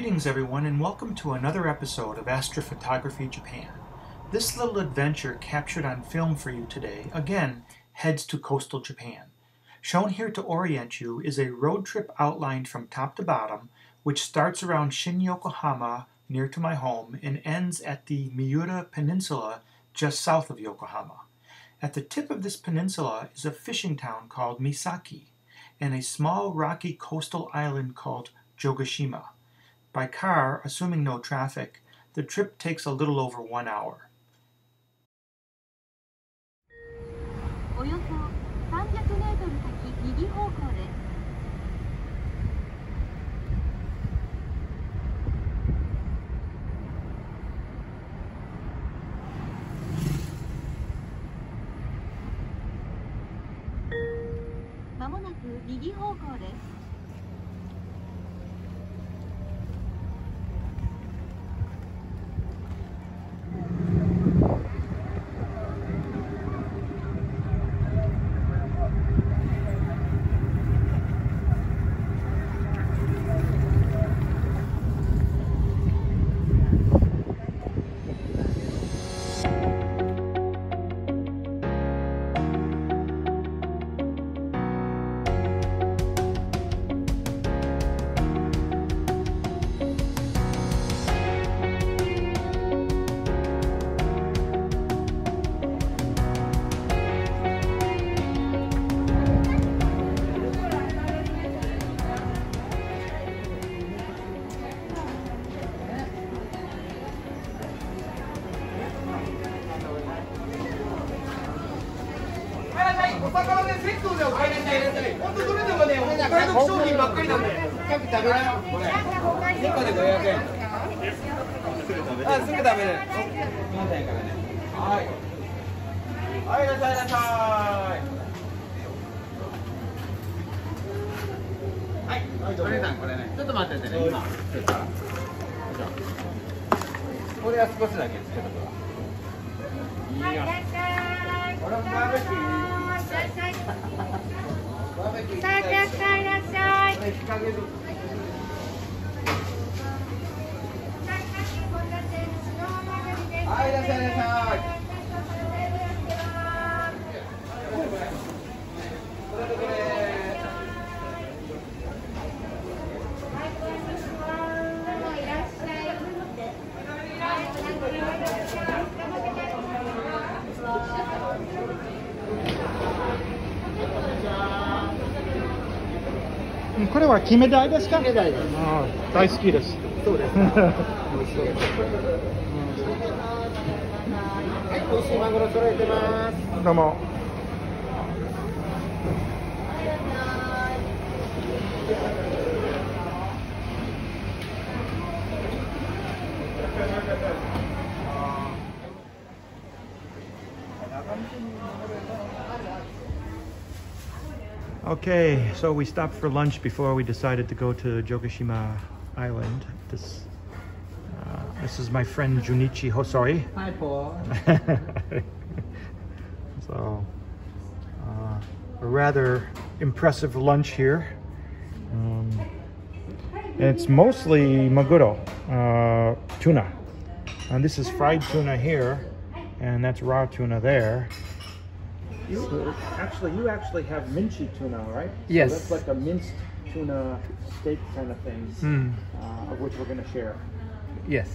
Greetings, everyone, and welcome to another episode of Astrophotography Japan. This little adventure captured on film for you today, again, heads to coastal Japan. Shown here to orient you is a road trip outlined from top to bottom, which starts around Shin Yokohama, near to my home, and ends at the Miura Peninsula, just south of Yokohama. At the tip of this peninsula is a fishing town called Misaki, and a small rocky coastal island called Jogashima. By car, assuming no traffic, the trip takes a little over one hour. およばっかりなんで。各食べなよ、これ。一個で500円。あ、すぐ食べる。すみませんからね。はい。はい、いらっしゃいいらっしゃい。はい、お姉さんこれね、ちょっと待っててね、今。これは少しだけつけとくわ。いいよ。これもバーベキュー。バーベキュー。はい、いらっしゃい、ませい。これはキメダイですか？キメダイです大好きです。そうです。は はい、美味しいマグロ揃えてます。い、どうも。Okay, so we stopped for lunch before we decided to go to Jogashima Island. This uh, this is my friend Junichi Hosoi. Hi, Paul. so, uh, a rather impressive lunch here. Um, it's mostly maguro, uh, tuna. And this is fried tuna here, and that's raw tuna there. You actually, you actually have minchi tuna, right? Yes. that's like a minced tuna steak kind of thing, Mm, uh, of which we're going to share. yes.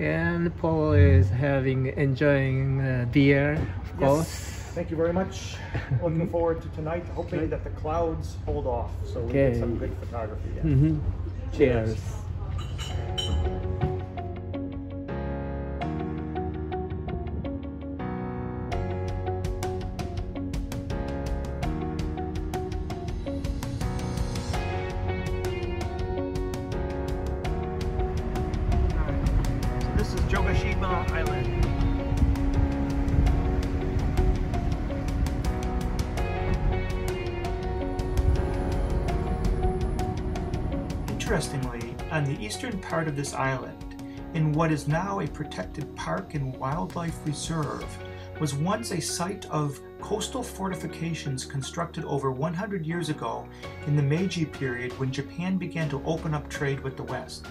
And Paul is having enjoying uh, beer, of course. Thank you very much. Looking forward to tonight, hoping that the clouds hold off so we Okay. get some good photography. in. Mhm. Cheers. So on the eastern part of this island, in what is now a protected park and wildlife reserve, was once a site of coastal fortifications constructed over 100 years ago in the Meiji period when Japan began to open up trade with the West.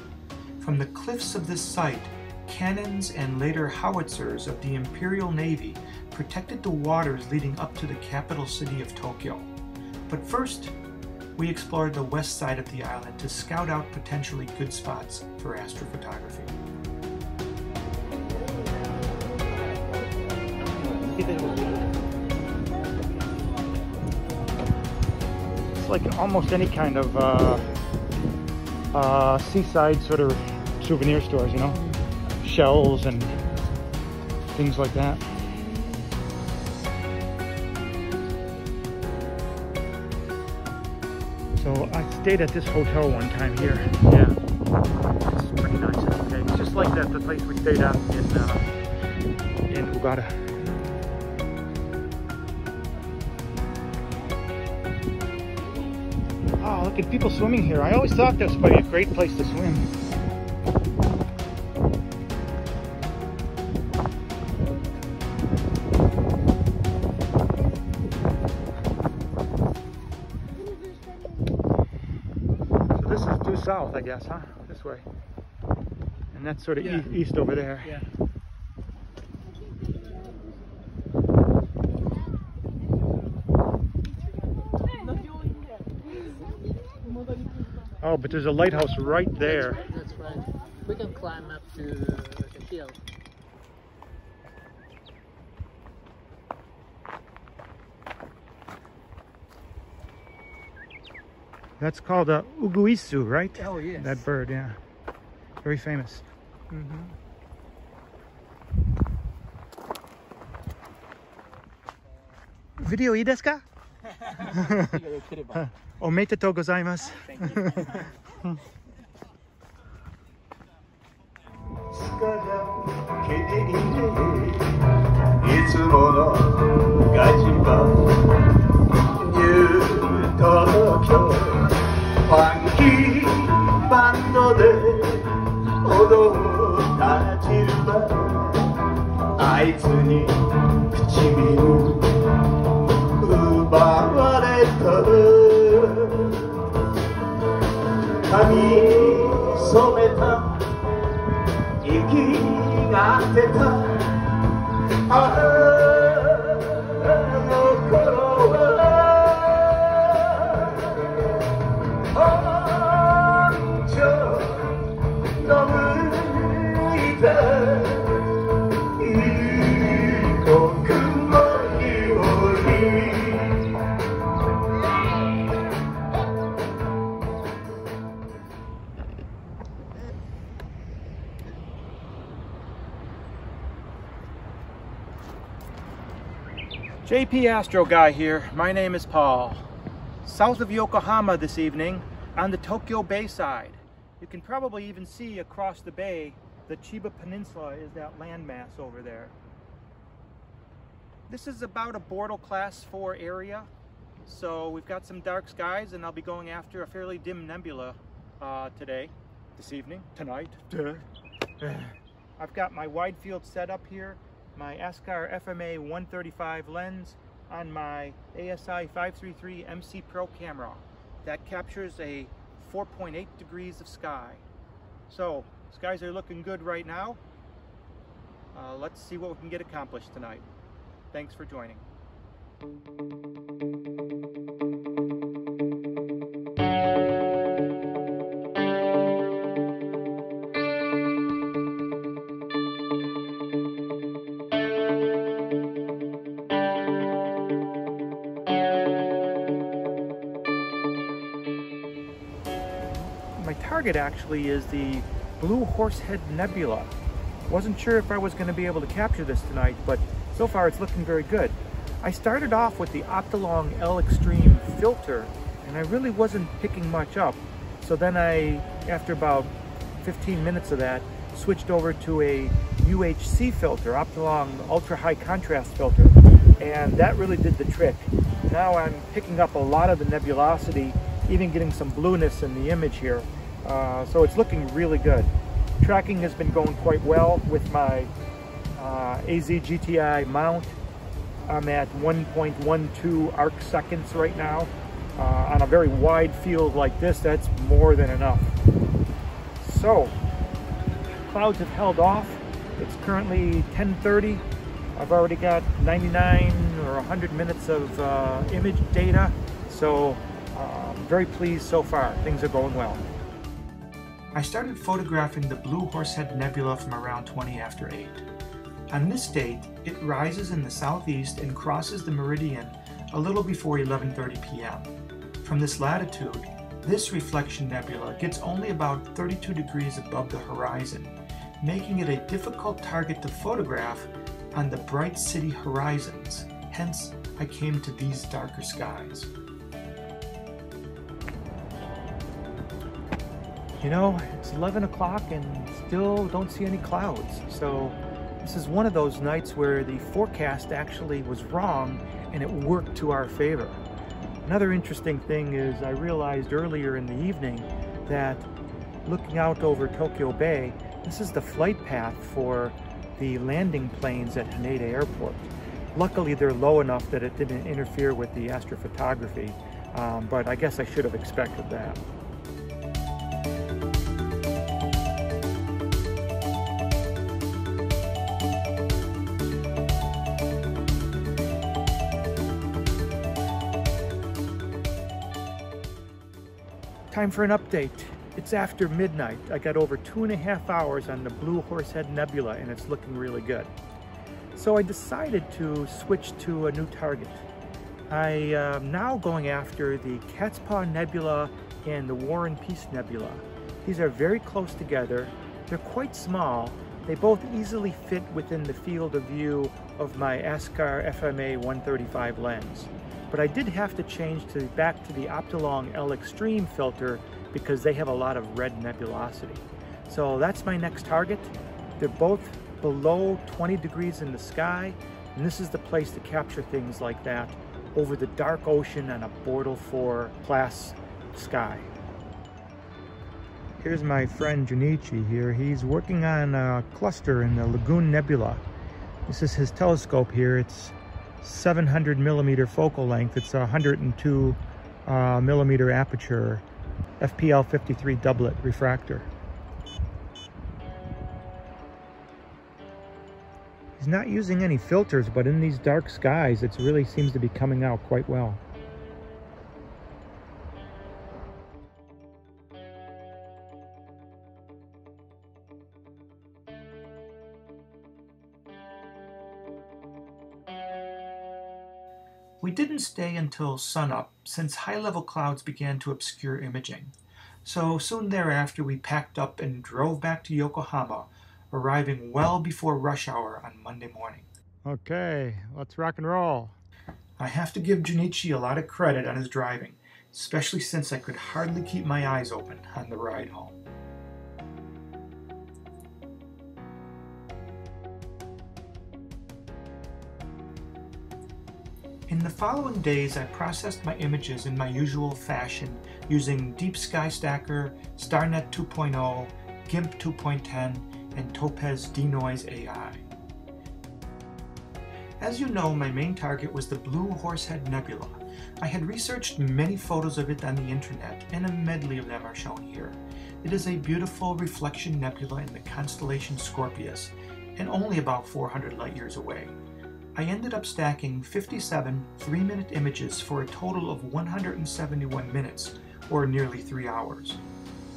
From the cliffs of this site, cannons and later howitzers of the Imperial Navy protected the waters leading up to the capital city of Tokyo. But first, we explored the west side of the island to scout out potentially good spots for astrophotography. It's like almost any kind of uh, uh, seaside sort of souvenir stores, you know? Shells and things like that. So I stayed at this hotel one time here. Yeah, it's pretty nice. Okay, it's just like that the place we stayed at in uh, in Uganda. Oh, look at people swimming here. I always thought this would be a great place to swim. South, I guess, huh? This way. And that's sort of Yeah. e- east over there. Yeah. Oh, but there's a lighthouse right there. That's right. We can climb up to the hill. That's called a uguisu, right? Oh yes. That bird, yeah. Very famous. Mm-hmm. ビデオいいですかThank おめでとうございます。 you. いつものガチバニュー東京フ 踊ったチルバあいつに唇奪われた髪染めた息が出た。JP Astro Guy here. My name is Paul. South of Yokohama this evening on the Tokyo Bay side. You can probably even see across the bay the Chiba Peninsula is that landmass over there. This is about a Bortle class 4 area. So we've got some dark skies and I'll be going after a fairly dim nebula uh, today, this evening, tonight. I've got my wide field set up here, my Askar FMA 135 lens on my ASI 533 MC Pro camera. That captures a 4.8 degrees of sky. So, skies are looking good right now. Uh, let's see what we can get accomplished tonight. Thanks for joining. Target actually is the Blue Horsehead Nebula. Wasn't sure if I was going to be able to capture this tonight, but so far it's looking very good. I started off with the Optolong L Extreme filter, and I really wasn't picking much up. So then I, after about 15 minutes of that, switched over to a UHC filter, Optolong Ultra High Contrast filter, and that really did the trick. Now I'm picking up a lot of the nebulosity, even getting some blueness in the image here. Uh, so it's looking really good. Tracking has been going quite well with my uh, AZ GTI mount I'm at 1.12 arc seconds right now. Uh, on a very wide field like this, that's more than enough. So, clouds have held off. It's currently 1030. I've already got 99 or 100 minutes of uh, image data. So, uh, very pleased so far. Things are going well. I started photographing the Blue Horsehead Nebula from around 20 after 8. On this date, it rises in the southeast and crosses the meridian a little before 11.30 p.m. From this latitude, this reflection nebula gets only about 32 degrees above the horizon, making it a difficult target to photograph on the bright city horizons. Hence, I came to these darker skies. You know, it's 11 o'clock and still don't see any clouds. So this is one of those nights where the forecast actually was wrong and it worked to our favor. Another interesting thing is I realized earlier in the evening that looking out over Tokyo Bay, this is the flight path for the landing planes at Haneda Airport. Luckily, they're low enough that it didn't interfere with the astrophotography, um, but I guess I should have expected that. Time for an update. It's after midnight. I got over two and a half hours on the Blue Horsehead Nebula and it's looking really good. So I decided to switch to a new target. I am now going after the Cat's Paw Nebula and the War and Peace Nebula. These are very close together. They're quite small. They both easily fit within the field of view of my Askar FMA 135 lens but I did have to change to back to the Optolong L Extreme filter because they have a lot of red nebulosity. So that's my next target. They're both below 20 degrees in the sky, and this is the place to capture things like that over the dark ocean on a Bortle 4 class sky. Here's my friend Junichi here. He's working on a cluster in the Lagoon Nebula. This is his telescope here. It's 700 millimeter focal length. It's a 102 uh, millimeter aperture FPL 53 doublet refractor. He's not using any filters, but in these dark skies, it really seems to be coming out quite well. Stay until sunup since high-level clouds began to obscure imaging. So soon thereafter we packed up and drove back to Yokohama, arriving well before rush hour on Monday morning. Okay, let's rock and roll. I have to give Junichi a lot of credit on his driving, especially since I could hardly keep my eyes open on the ride home. The following days, I processed my images in my usual fashion using Deep Sky Stacker, StarNet 2.0, GIMP 2.10, and Topaz Denoise AI. As you know, my main target was the Blue Horsehead Nebula. I had researched many photos of it on the internet, and a medley of them are shown here. It is a beautiful reflection nebula in the constellation Scorpius, and only about 400 light years away. I ended up stacking 57 3-minute images for a total of 171 minutes, or nearly 3 hours.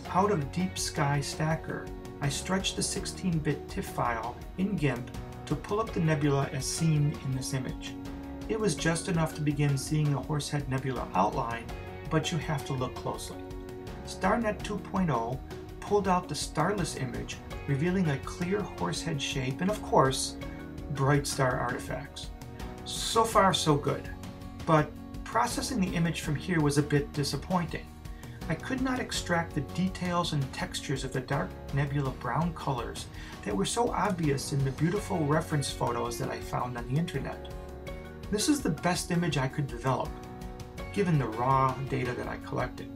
Out of Deep Sky Stacker, I stretched the 16-bit TIFF file in GIMP to pull up the nebula as seen in this image. It was just enough to begin seeing a Horsehead Nebula outline, but you have to look closely. StarNet 2.0 pulled out the starless image, revealing a clear horsehead shape and, of course, bright star artifacts. So far, so good. But processing the image from here was a bit disappointing. I could not extract the details and textures of the dark nebula brown colors that were so obvious in the beautiful reference photos that I found on the internet. This is the best image I could develop, given the raw data that I collected.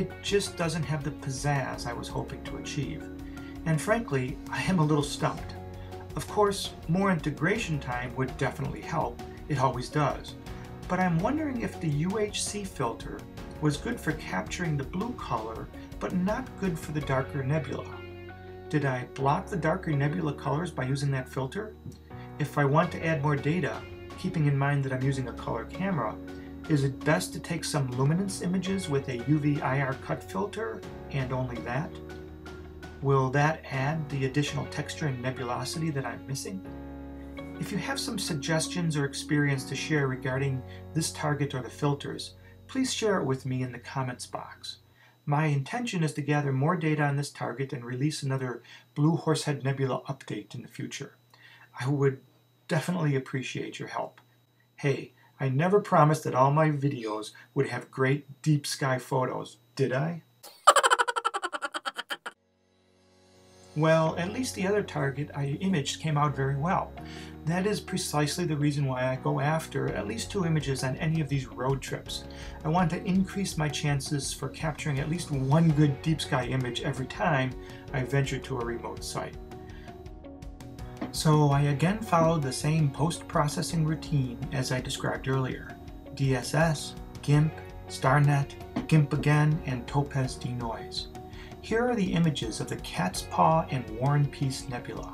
It just doesn't have the pizzazz I was hoping to achieve. And frankly, I am a little stumped. Of course, more integration time would definitely help, it always does. But I'm wondering if the UHC filter was good for capturing the blue color, but not good for the darker nebula. Did I block the darker nebula colors by using that filter? If I want to add more data, keeping in mind that I'm using a color camera, is it best to take some luminance images with a UV IR cut filter and only that? Will that add the additional texture and nebulosity that I'm missing? If you have some suggestions or experience to share regarding this target or the filters, please share it with me in the comments box. My intention is to gather more data on this target and release another Blue Horsehead Nebula update in the future. I would definitely appreciate your help. Hey, I never promised that all my videos would have great deep sky photos, did I? Well, at least the other target I imaged came out very well. That is precisely the reason why I go after at least two images on any of these road trips. I want to increase my chances for capturing at least one good deep sky image every time I venture to a remote site. So I again followed the same post-processing routine as I described earlier. DSS, GIMP, StarNet, GIMP again, and Topaz denoise. Here are the images of the Cat's Paw and War and Peace Nebula.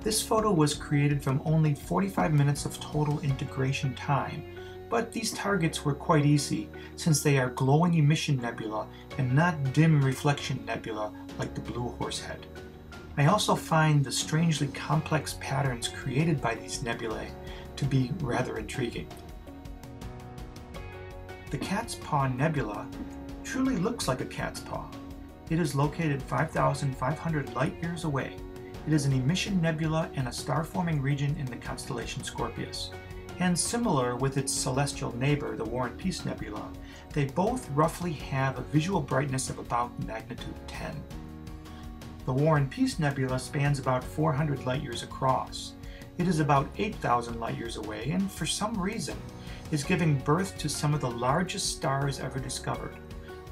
This photo was created from only 45 minutes of total integration time, but these targets were quite easy since they are glowing emission nebula and not dim reflection nebula like the Blue Horsehead. I also find the strangely complex patterns created by these nebulae to be rather intriguing. The Cat's Paw Nebula truly looks like a cat's paw. It is located 5,500 light years away. It is an emission nebula and a star-forming region in the constellation Scorpius. And similar with its celestial neighbor, the War and Peace Nebula, they both roughly have a visual brightness of about magnitude 10. The War and Peace Nebula spans about 400 light years across. It is about 8,000 light years away and for some reason is giving birth to some of the largest stars ever discovered.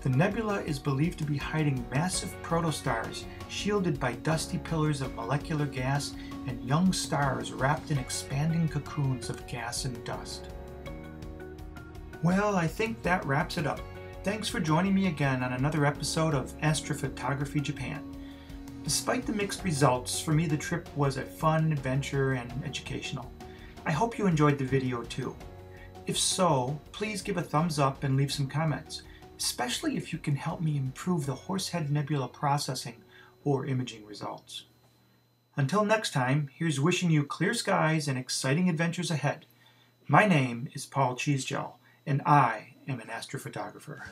The nebula is believed to be hiding massive protostars shielded by dusty pillars of molecular gas and young stars wrapped in expanding cocoons of gas and dust. Well, I think that wraps it up. Thanks for joining me again on another episode of Astrophotography Japan. Despite the mixed results, for me the trip was a fun adventure and educational. I hope you enjoyed the video too. If so, please give a thumbs up and leave some comments, especially if you can help me improve the Horsehead Nebula processing or imaging results. Until next time, here's wishing you clear skies and exciting adventures ahead. My name is Paul Cheesegel, and I am an astrophotographer.